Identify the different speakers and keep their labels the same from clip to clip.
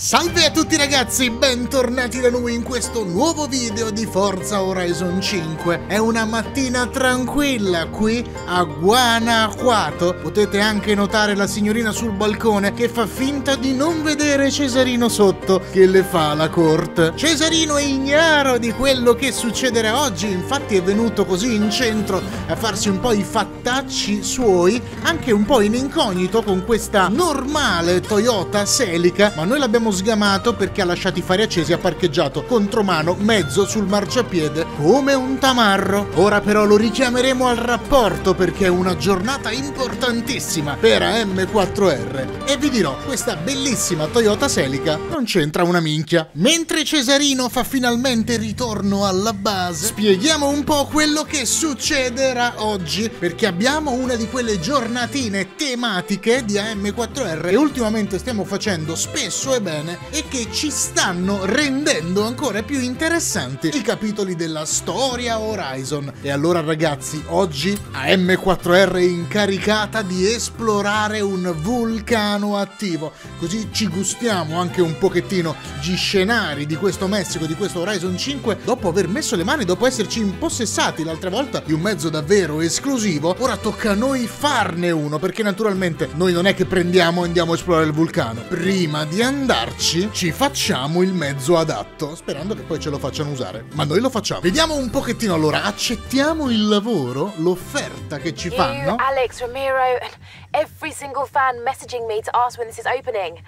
Speaker 1: Salve a tutti ragazzi, bentornati da noi in questo nuovo video di Forza Horizon 5. È una mattina tranquilla qui a Guanajuato. Potete anche notare la signorina sul balcone che fa finta di non vedere Cesarino sotto che le fa la corte. Cesarino è ignaro di quello che succederà oggi, infatti è venuto così in centro a farsi un po' i fattacci suoi, anche un po' in incognito con questa normale Toyota Celica, ma noi l'abbiamo sgamato perché ha lasciato i fari accesi e ha parcheggiato contromano mezzo sul marciapiede come un tamarro. Ora però lo richiameremo al rapporto perché è una giornata importantissima per AM4R e vi dirò, questa bellissima Toyota Celica non c'entra una minchia. Mentre Cesarino fa finalmente ritorno alla base, spieghiamo un po' quello che succederà oggi perché abbiamo una di quelle giornatine tematiche di AM4R e ultimamente stiamo facendo spesso e bene bene e che ci stanno rendendo ancora più interessanti i capitoli della storia Horizon. E allora ragazzi, oggi AM4R è incaricata di esplorare un vulcano attivo, così ci gustiamo anche un pochettino gli scenari di questo Messico, di questo Horizon 5, dopo aver messo le mani, dopo esserci impossessati l'altra volta di un mezzo davvero esclusivo, ora tocca a noi farne uno, perché naturalmente noi non è che prendiamo e andiamo a esplorare il vulcano. Prima di andare provarci, ci facciamo il mezzo adatto, sperando che poi ce lo facciano usare. Ma noi lo facciamo. Vediamo un pochettino allora, accettiamo il lavoro, l'offerta che ci fanno.
Speaker 2: You, Alex Ramiro, and every single fan messaging me to ask when this is opening.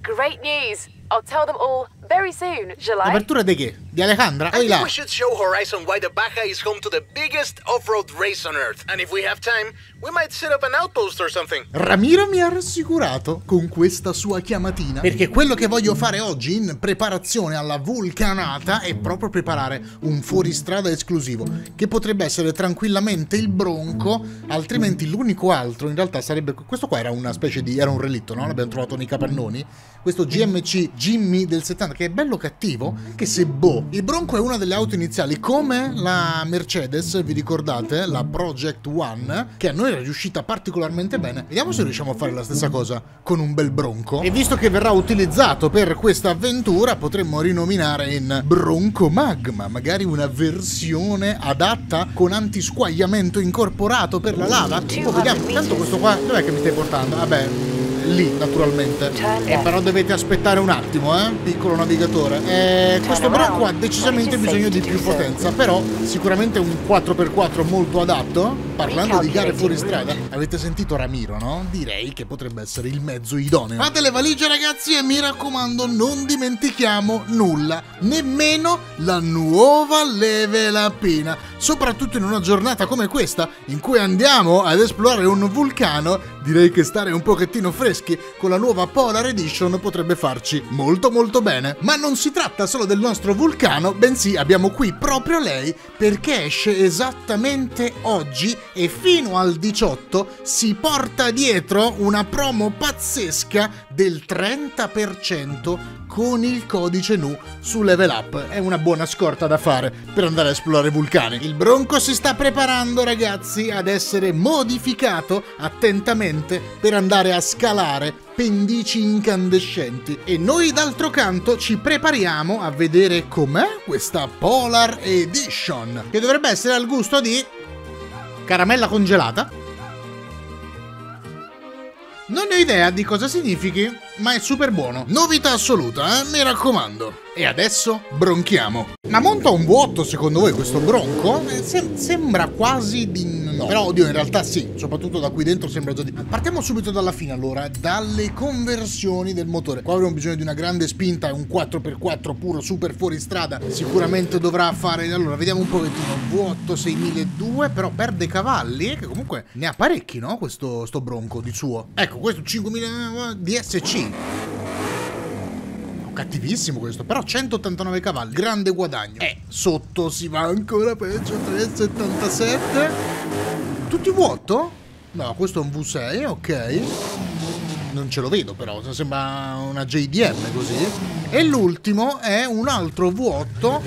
Speaker 2: Great news! I'll tell them all very soon, shall I?
Speaker 1: L'apertura di che? Di Alejandra?
Speaker 3: I think we should show Horizon why the Baja is home to the biggest off-road race on Earth. And if we have time, we might set up an outpost or something.
Speaker 1: Ramiro mi ha rassicurato con questa sua chiamatina. Perché quello che voglio fare oggi in preparazione alla vulcanata è proprio preparare un fuoristrada esclusivo. Che potrebbe essere tranquillamente il Bronco, altrimenti l'unico altro in realtà sarebbe... Questo qua era una specie di... era un relitto, no? L'abbiamo trovato nei capannoni. Questo GMC Jimmy del 70 che è bello cattivo, che se boh. Il Bronco è una delle auto iniziali come la Mercedes, vi ricordate? La Project One, che a noi era riuscita particolarmente bene. Vediamo se riusciamo a fare la stessa cosa con un bel Bronco. E visto che verrà utilizzato per questa avventura, potremmo rinominare in Bronco Magma, magari una versione adatta con antisquagliamento incorporato per la lava. Oh, vediamo, tanto questo qua, dov'è che mi stai portando? Vabbè, lì naturalmente. Eh, però dovete aspettare un attimo, eh, piccolo navigatore. Eh, questo Bronco ha decisamente bisogno di più potenza, però sicuramente un 4x4 molto adatto. Parlando di gare fuori strada, avete sentito Ramiro, no? Direi che potrebbe essere il mezzo idoneo. Fate le valigie ragazzi e mi raccomando non dimentichiamo nulla, nemmeno la nuova level appena, soprattutto in una giornata come questa in cui andiamo ad esplorare un vulcano, direi che stare un pochettino freschi con la nuova Polar Edition potrebbe farci molto molto bene. Ma non si tratta solo del nostro vulcano, bensì abbiamo qui proprio lei perché esce esattamente oggi e fino al 18 si porta dietro una promo pazzesca del 30% con il codice NU su Level Up. È una buona scorta da fare per andare a esplorare vulcani. Il Bronco si sta preparando, ragazzi, ad essere modificato attentamente per andare a scalare pendici incandescenti. E noi d'altro canto ci prepariamo a vedere com'è questa Polar Edition, che dovrebbe essere al gusto di caramella congelata. Non ho idea di cosa significhi, ma è super buono. Novità assoluta, eh? mi raccomando. E adesso bronchiamo. Ma monta un vuoto secondo voi questo bronco? Eh, sem sembra quasi di no. Però oddio in realtà sì, soprattutto da qui dentro sembra già di più. Partiamo subito dalla fine allora, dalle conversioni del motore. Qua avremo bisogno di una grande spinta, un 4x4 puro super fuori strada. Sicuramente dovrà fare... Allora vediamo un pochettino. Vuoto 6002 però perde cavalli, che comunque ne ha parecchi no? Questo sto bronco di suo. Ecco, questo 5000 DSC cattivissimo questo, però 189 cavalli, grande guadagno. E sotto si va ancora peggio, 377. Tutti vuoto? No, questo è un V6, ok. Non ce lo vedo però, sembra una JDM così. E l'ultimo è un altro vuoto.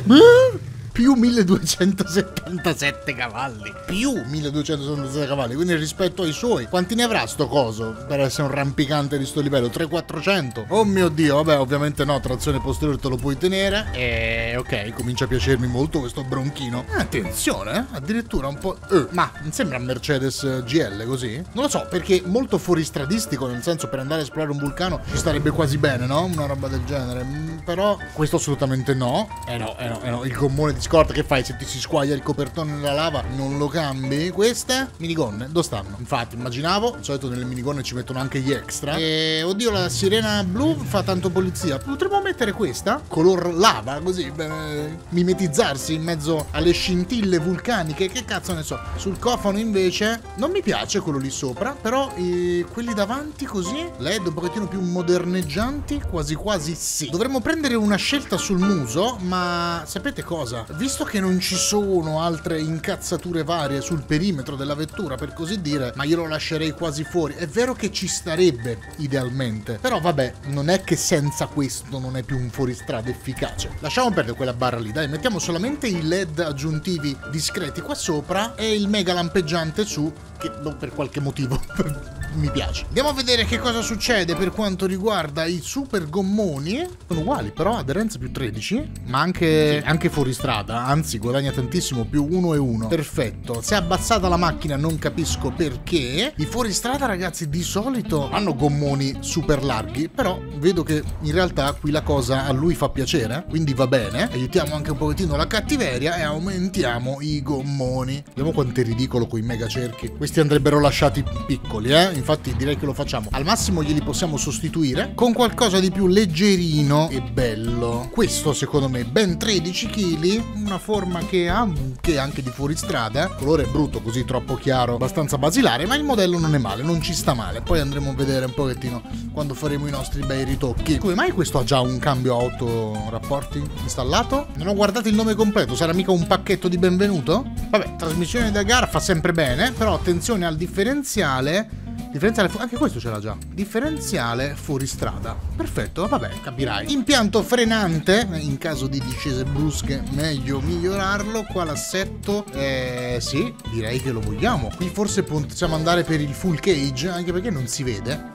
Speaker 1: Più 1277 cavalli. Più 1277 cavalli, quindi rispetto ai suoi. Quanti ne avrà sto coso per essere un rampicante di sto livello? 3-400? Oh mio dio, vabbè, ovviamente no, trazione posteriore te lo puoi tenere. E ok, comincia a piacermi molto questo bronchino. Attenzione, eh? addirittura un po'... Eh, ma non sembra Mercedes GL così? Non lo so, perché molto fuoristradistico, nel senso per andare a esplorare un vulcano ci starebbe quasi bene, no? Una roba del genere. Mm, però questo assolutamente no. Eh no, eh no, eh no. Il gommone di scorta che fai se ti si squaglia il copertone nella lava? Non lo cambi? Queste? Minigonne, dove stanno? Infatti, immaginavo, di solito nelle minigonne ci mettono anche gli extra. E oddio, la sirena blu fa tanto polizia. Potremmo mettere questa? Color lava, così, beh, mimetizzarsi in mezzo alle scintille vulcaniche. Che cazzo ne so. Sul cofano invece non mi piace quello lì sopra, però eh, quelli davanti così, LED un pochettino più moderneggianti, quasi quasi sì. Dovremmo prendere una scelta sul muso, ma sapete cosa? Visto che non ci sono altre incazzature varie sul perimetro della vettura, per così dire, ma io lo lascerei quasi fuori. È vero che ci starebbe idealmente, però vabbè, non è che senza questo non è più un fuoristrada efficace. Lasciamo perdere quella barra lì, dai, mettiamo solamente i LED aggiuntivi discreti qua sopra e il mega lampeggiante su, che non per qualche motivo mi piace. Andiamo a vedere che cosa succede per quanto riguarda i super gommoni. Sono uguali, però aderenza più 13, ma anche, anche fuori strada, anzi guadagna tantissimo, più 1 e 1. Perfetto. Si è abbassata la macchina, non capisco perché. I fuori strada, ragazzi, di solito hanno gommoni super larghi, però vedo che in realtà qui la cosa a lui fa piacere, quindi va bene. Aiutiamo anche un pochettino la cattiveria e aumentiamo i gommoni. Vediamo quanto è ridicolo quei mega cerchi. Questi andrebbero lasciati piccoli, eh? Infatti direi che lo facciamo. Al massimo glieli possiamo sostituire con qualcosa di più leggerino e bello. Questo secondo me ben 13 kg, una forma che ha che anche di fuoristrada, colore brutto così troppo chiaro, abbastanza basilare, ma il modello non è male, non ci sta male. Poi andremo a vedere un pochettino quando faremo i nostri bei ritocchi. Come mai questo ha già un cambio auto rapporti installato? Non ho guardato il nome completo, sarà mica un pacchetto di benvenuto? Vabbè, trasmissione da gara fa sempre bene, però attenzione al differenziale Differenziale, fu- anche questo ce l'ha già. Differenziale fuoristrada. Perfetto, vabbè, capirai. Impianto frenante, in caso di discese brusche, meglio migliorarlo. Qua l'assetto, eh sì, direi che lo vogliamo. Qui forse possiamo andare per il full cage, anche perché non si vede.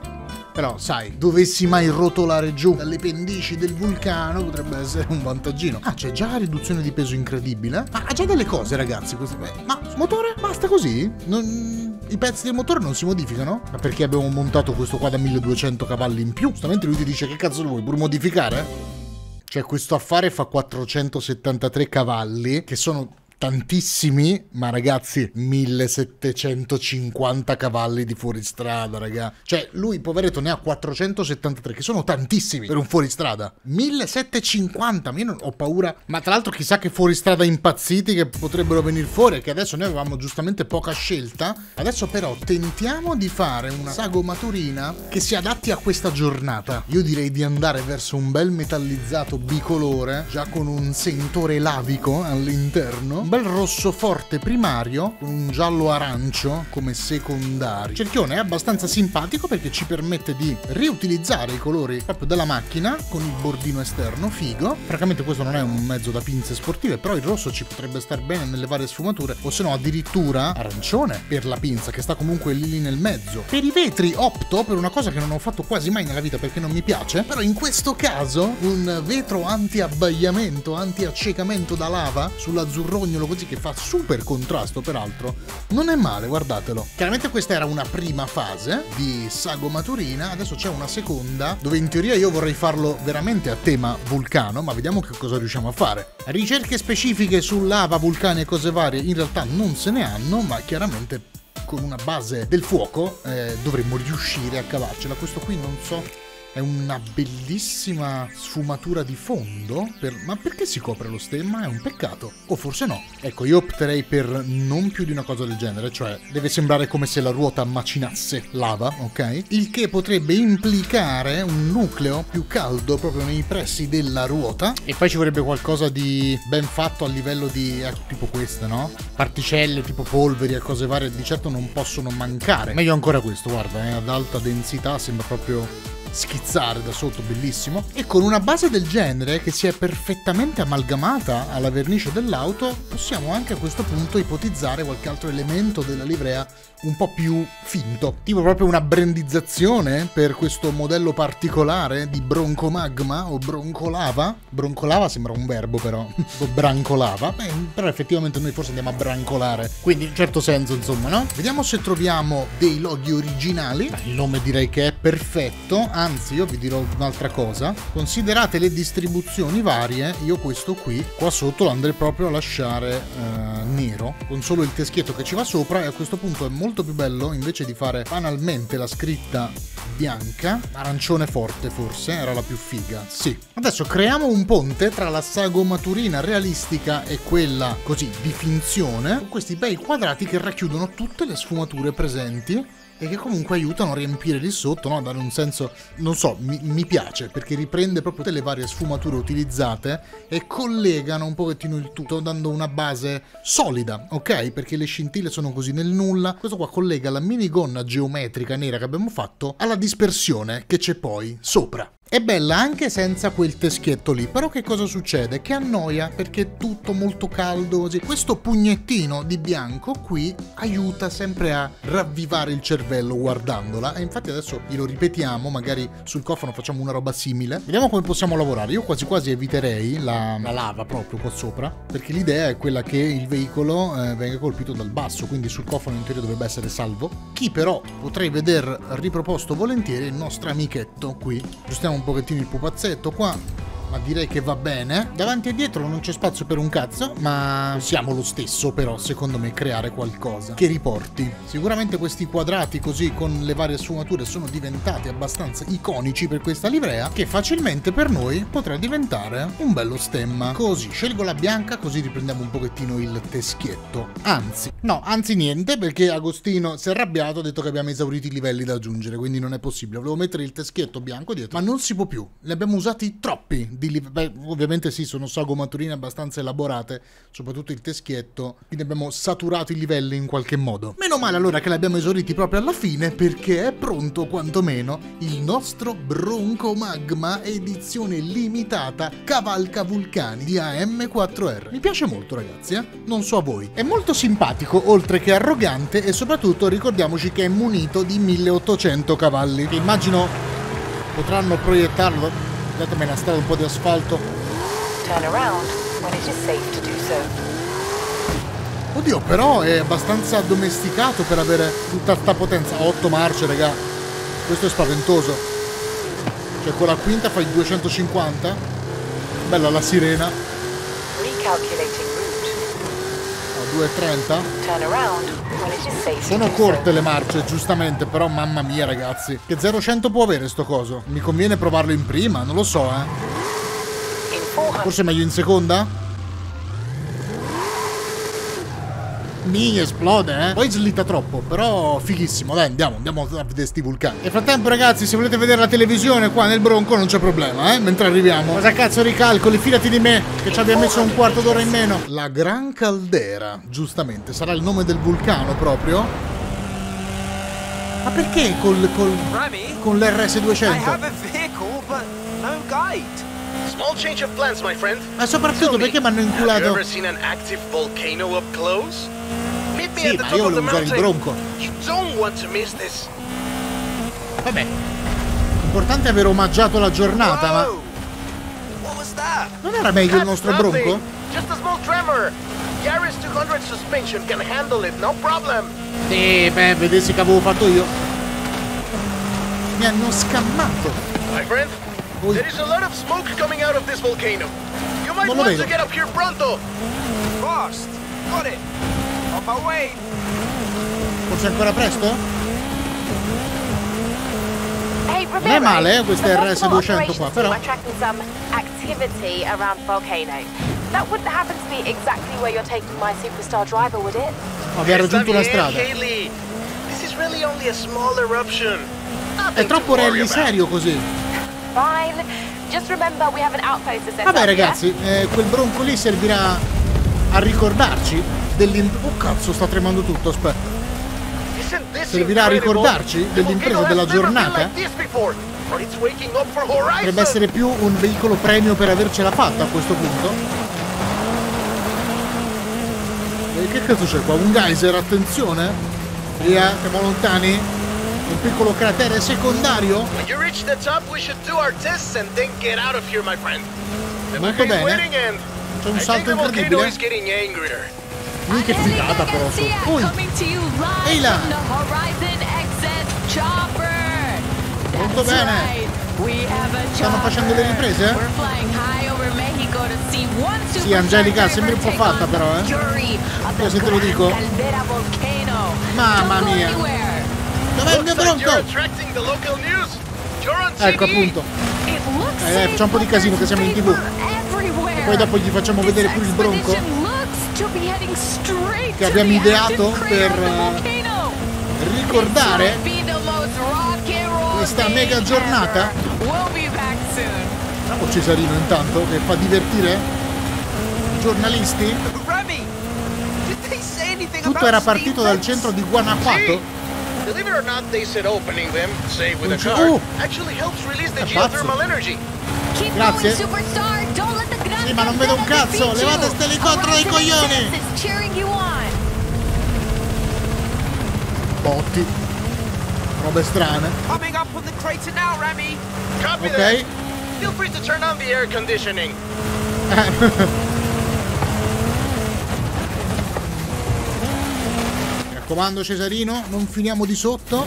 Speaker 1: Però, sai, dovessi mai rotolare giù dalle pendici del vulcano potrebbe essere un vantaggino. Ah, c'è già riduzione di peso incredibile. Ma ha già delle cose, ragazzi. Questo... Ma motore? Basta così? Non i pezzi del motore non si modificano? Ma perché abbiamo montato questo qua da 1200 cavalli in più? Giustamente lui ti dice che cazzo vuoi, pur modificare? Cioè questo affare fa 473 cavalli, che sono tantissimi, ma ragazzi, 1750 cavalli di fuoristrada, raga. Cioè, lui, poveretto, ne ha 473, che sono tantissimi per un fuoristrada. 1750, io non ho paura. Ma tra l'altro, chissà che fuoristrada impazziti che potrebbero venire fuori, che adesso noi avevamo giustamente poca scelta. Adesso però tentiamo di fare una sagomaturina che si adatti a questa giornata. Io direi di andare verso un bel metallizzato bicolore, già con un sentore lavico all'interno bel rosso forte primario con un giallo arancio come secondario. Il cerchione è abbastanza simpatico perché ci permette di riutilizzare i colori proprio della macchina con il bordino esterno, figo. Francamente questo non è un mezzo da pinze sportive, però il rosso ci potrebbe stare bene nelle varie sfumature o se no addirittura arancione per la pinza che sta comunque lì nel mezzo. Per i vetri opto per una cosa che non ho fatto quasi mai nella vita perché non mi piace, però in questo caso un vetro anti-abbagliamento, anti-accecamento da lava sull'azzurrogno diamolo così che fa super contrasto peraltro, non è male, guardatelo. Chiaramente questa era una prima fase di Sago Maturina, adesso c'è una seconda dove in teoria io vorrei farlo veramente a tema vulcano, ma vediamo che cosa riusciamo a fare. Ricerche specifiche su lava, vulcani e cose varie in realtà non se ne hanno, ma chiaramente con una base del fuoco eh, dovremmo riuscire a cavarcela. Questo qui non so è una bellissima sfumatura di fondo, per... ma perché si copre lo stemma? È un peccato. O forse no. Ecco, io opterei per non più di una cosa del genere, cioè deve sembrare come se la ruota macinasse lava, ok? Il che potrebbe implicare un nucleo più caldo proprio nei pressi della ruota e poi ci vorrebbe qualcosa di ben fatto a livello di, ecco, tipo queste, no? Particelle tipo polveri e cose varie di certo non possono mancare. Meglio ancora questo, guarda, è ad alta densità, sembra proprio schizzare da sotto, bellissimo. E con una base del genere che si è perfettamente amalgamata alla vernice dell'auto, possiamo anche a questo punto ipotizzare qualche altro elemento della livrea un po' più finto, tipo proprio una brandizzazione per questo modello particolare di broncomagma o broncolava. Broncolava sembra un verbo però, o brancolava, Beh, però effettivamente noi forse andiamo a brancolare, quindi in certo senso insomma, no? Vediamo se troviamo dei loghi originali, il nome direi che è perfetto, anzi io vi dirò un'altra cosa, considerate le distribuzioni varie, io questo qui, qua sotto lo andrei proprio a lasciare eh, nero, con solo il teschietto che ci va sopra e a questo punto è molto molto più bello invece di fare banalmente la scritta bianca, arancione forte forse, era la più figa, sì. Adesso creiamo un ponte tra la sagomaturina realistica e quella così di finzione, con questi bei quadrati che racchiudono tutte le sfumature presenti e che comunque aiutano a riempire lì sotto, no? a dare un senso, non so, mi, mi, piace perché riprende proprio tutte le varie sfumature utilizzate e collegano un pochettino il tutto dando una base solida, ok? Perché le scintille sono così nel nulla. Questo qua collega la minigonna geometrica nera che abbiamo fatto alla dispersione che c'è poi sopra. È bella anche senza quel teschietto lì, però che cosa succede? Che annoia perché è tutto molto caldo così. Questo pugnettino di bianco qui aiuta sempre a ravvivare il cervello guardandola e infatti adesso glielo ripetiamo, magari sul cofano facciamo una roba simile. Vediamo come possiamo lavorare. Io quasi quasi eviterei la, la lava proprio qua sopra, perché l'idea è quella che il veicolo eh, venga colpito dal basso, quindi sul cofano in teoria dovrebbe essere salvo. Chi però potrei veder riproposto volentieri il nostro amichetto qui. Giustiamo un pochettino il pupazzetto qua ma direi che va bene. Davanti e dietro non c'è spazio per un cazzo, ma possiamo lo stesso però, secondo me, creare qualcosa che riporti. Sicuramente questi quadrati così con le varie sfumature sono diventati abbastanza iconici per questa livrea che facilmente per noi potrà diventare un bello stemma. Così, scelgo la bianca così riprendiamo un pochettino il teschietto. Anzi, no, anzi niente perché Agostino si è arrabbiato, ha detto che abbiamo esaurito i livelli da aggiungere, quindi non è possibile. Volevo mettere il teschietto bianco dietro, ma non si può più. Ne abbiamo usati troppi di livelli. Ovviamente sì, sono sagomaturine abbastanza elaborate, soprattutto il teschietto, quindi abbiamo saturato i livelli in qualche modo. Meno male allora che l'abbiamo esauriti proprio alla fine, perché è pronto quantomeno il nostro Bronco Magma edizione limitata Cavalca Vulcani di AM4R. Mi piace molto ragazzi, eh? Non so a voi. È molto simpatico, oltre che arrogante, e soprattutto ricordiamoci che è munito di 1800 cavalli. Immagino potranno proiettarlo datemi una strada un po' di asfalto. Oddio, però è abbastanza addomesticato per avere tutta sta potenza. 8 marce, raga. Questo è spaventoso. Cioè, con la quinta fai 250. Bella la sirena. Recalculating. 2.30. Sono corte le marce, giustamente, però mamma mia ragazzi. Che 0-100 può avere sto coso? Mi conviene provarlo in prima? Non lo so, eh. Forse meglio in seconda? Mi esplode, eh. Poi slitta troppo, però fighissimo. Dai, andiamo, andiamo a vedere sti vulcani. Nel frattempo, ragazzi, se volete vedere la televisione qua nel Bronco non c'è problema, eh. Mentre arriviamo. Cosa cazzo ricalcoli? Fidati di me, che ci abbiamo messo un quarto d'ora in meno. La Gran Caldera, giustamente, sarà il nome del vulcano proprio. Ma perché col, col con l'RS200? Small change of plans, my friend. Ma soprattutto perché mi hanno inculato. Have you ever seen an active volcano up close? Meet me sì, at the top of the mountain. il bronco. Vabbè. L'importante è aver omaggiato la giornata, ma Non era meglio il nostro bronco? Just a small tremor. Yaris 200 suspension can handle it, no problem. Sì, beh, vedessi che avevo fatto io. Mi hanno scammato. My friend. There is a lot of smoke coming out of this volcano. You might want to get up here pronto. Fast. Got it. On my way. Forse ancora presto? Hey, non è male eh, queste RS200 qua, però. activity around volcano. That wouldn't happen to be exactly where you're taking my superstar driver, would it? Abbiamo raggiunto una strada. This is really only a small eruption. È troppo rally serio così. Vabbè ragazzi, eh, quel bronco lì servirà a ricordarci dell'impresa. Oh cazzo, sta tremando tutto, aspetta. Servirà a ricordarci dell'impresa della giornata? Potrebbe essere più un veicolo premio per avercela fatta a questo punto. E che cazzo c'è qua? Un geyser, attenzione! Via, siamo lontani. Un piccolo cratere secondario. Molto bene. C'è un salto incredibile. Lui che figata però. Ui. Ehi là. Molto bene. Stanno facendo le riprese? Sì, Angelica, sembri un po' fatta però, eh. Io se te lo dico. Mamma mia. Mio bronco? Ecco appunto. Eh, facciamo un po' di casino che siamo in tv. E poi dopo gli facciamo vedere più il bronco. Che abbiamo ideato per uh, ricordare questa mega giornata. Bravo Cesarino intanto che fa divertire i giornalisti. Tutto era partito dal centro di Guanajuato. Believe it or not, they said opening them, say with a car, oh. actually helps release the geothermal energy. Keep Grazie. Going, superstar. Don't let the sì, ma non vedo un cazzo. Levate ste elicottero dai coglioni. Botti. Robe strane. Ok. Feel free to turn on the air conditioning. raccomando Cesarino, non finiamo di sotto.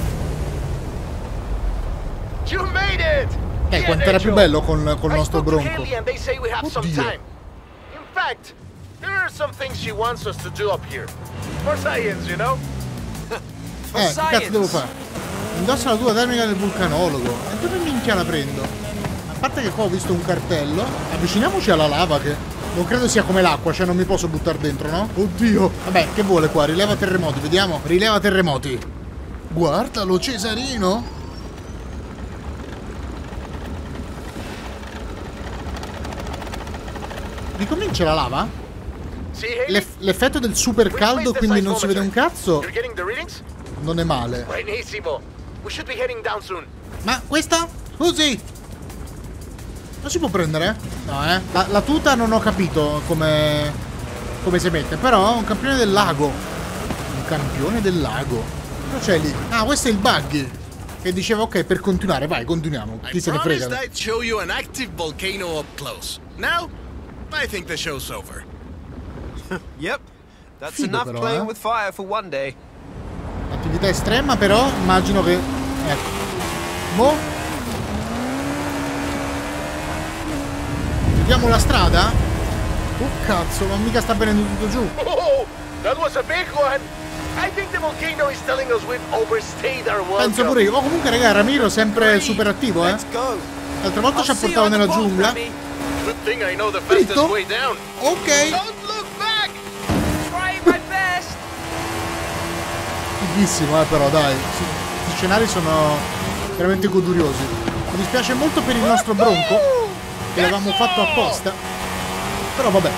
Speaker 1: You made it! Eh, quanto era più bello con, il nostro bronco. Oddio. There are some things she wants us to do up here. For science, you know? eh, che cazzo devo fare? Indossa la tua termica del vulcanologo. E dove minchia la prendo? A parte che qua ho visto un cartello. Avviciniamoci alla lava che non credo sia come l'acqua, cioè non mi posso buttare dentro, no? Oddio. Vabbè, che vuole qua? Rileva terremoti, vediamo. Rileva terremoti. Guardalo, Cesarino. Ricomincia la lava? L'effetto del super caldo, quindi non si vede un cazzo. Non è male. Ma questa? Scusi! Non si può prendere? No, eh. La, la tuta non ho capito come, come si mette. Però un campione del lago. Un campione del lago. Cosa c'è lì? Ah, questo è il buggy. Che diceva ok per continuare, vai, continuiamo. Chi se ne frega. Now, I think the show's over.
Speaker 4: yep. That's Figo enough però, playing eh? with fire for one day.
Speaker 1: Attività estrema però, immagino che... Ecco. Mo? Vediamo la strada? Oh cazzo, ma mica sta venendo tutto giù. Oh, that was a big one. I think the volcano is telling us we've overstayed our welcome. Penso pure io. Oh, comunque, raga, Ramiro sempre super attivo, eh. L'altra volta ci ha portato nella giungla. Dritto? Ok. Fighissimo, eh, però, dai. Gli scenari sono veramente goduriosi. Mi dispiace molto per il nostro bronco, che l'avevamo fatto apposta. Però vabbè.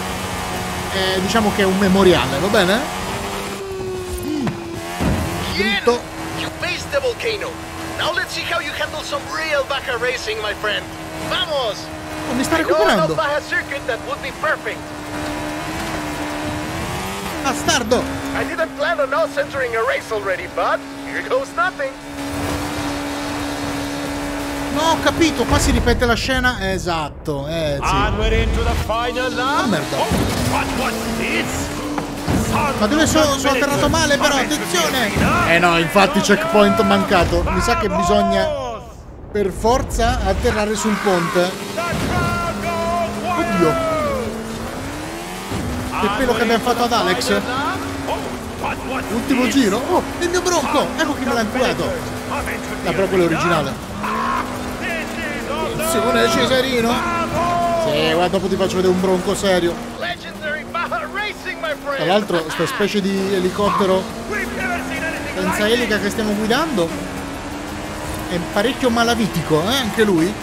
Speaker 1: Eh, diciamo che è un memoriale, va bene? Mm. Dritto. Now let's see how you handle some real Baja racing, my friend. Vamos! Oh, mi sta recuperando. Bastardo! I didn't plan on us entering a race already, but here goes nothing. No, ho capito, qua si ripete la scena. Esatto, eh, sì. Oh, merda. Ma dove sono? Sono atterrato male però, attenzione! Eh no, infatti checkpoint mancato. Mi sa che bisogna per forza atterrare sul ponte. Oddio. Che pelo che abbiamo fatto ad Alex. Ultimo giro. Oh, il mio bronco. Ecco chi me l'ha inculato. La però quello Attenzione Cesarino. Sì, guarda, dopo ti faccio vedere un bronco serio. Tra l'altro, questa specie di elicottero senza elica che stiamo guidando è parecchio malavitico, eh? Anche lui.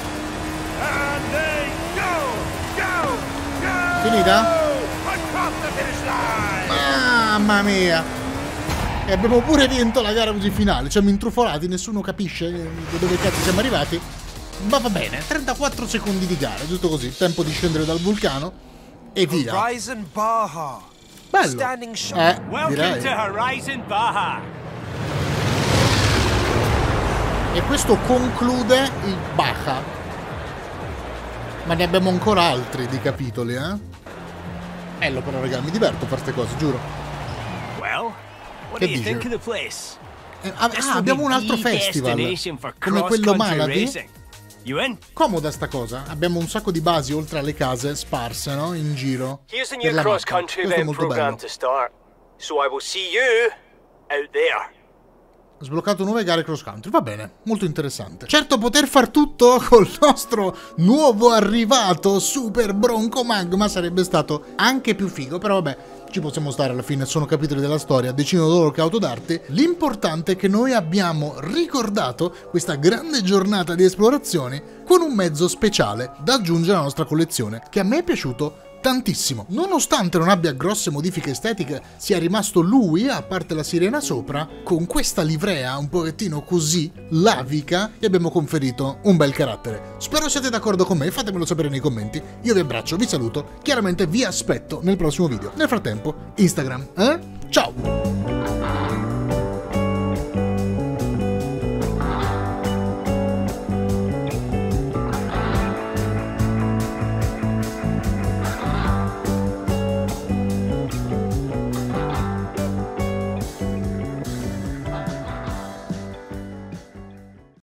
Speaker 1: Finita? Mamma mia! E abbiamo pure vinto la gara così finale. Ci siamo intrufolati, nessuno capisce da dove cazzo siamo arrivati. Ma va bene, 34 secondi di gara, giusto così, tempo di scendere dal vulcano e via.
Speaker 4: Horizon Baja.
Speaker 1: Bello.
Speaker 4: Standing shot.
Speaker 1: Eh,
Speaker 5: Welcome
Speaker 1: direi.
Speaker 5: to Horizon Baja.
Speaker 1: E questo conclude il Baja. Ma ne abbiamo ancora altri di capitoli, eh? Bello però, raga, mi diverto a fare queste cose, giuro.
Speaker 5: Well, what
Speaker 1: Che
Speaker 5: do you
Speaker 1: dici?
Speaker 5: think of the place?
Speaker 1: Eh, ah, ah, abbiamo un altro festival. Come quello
Speaker 5: cross-country
Speaker 1: Comoda sta cosa. Abbiamo un sacco di basi oltre alle case sparse, no? In giro.
Speaker 6: Here's
Speaker 1: per
Speaker 6: new cross country event program to start. So I will see you out there.
Speaker 1: Sbloccato nuove gare cross country, va bene, molto interessante. Certo, poter far tutto col nostro nuovo arrivato Super Bronco Magma sarebbe stato anche più figo, però vabbè, ci possiamo stare alla fine, sono capitoli della storia, decidono loro che autodarti. L'importante è che noi abbiamo ricordato questa grande giornata di esplorazioni con un mezzo speciale da aggiungere alla nostra collezione, che a me è piaciuto tantissimo. Nonostante non abbia grosse modifiche estetiche, sia rimasto lui, a parte la sirena sopra, con questa livrea un pochettino così lavica, gli abbiamo conferito un bel carattere. Spero siate d'accordo con me, fatemelo sapere nei commenti. Io vi abbraccio, vi saluto, chiaramente vi aspetto nel prossimo video. Nel frattempo, Instagram, eh? Ciao!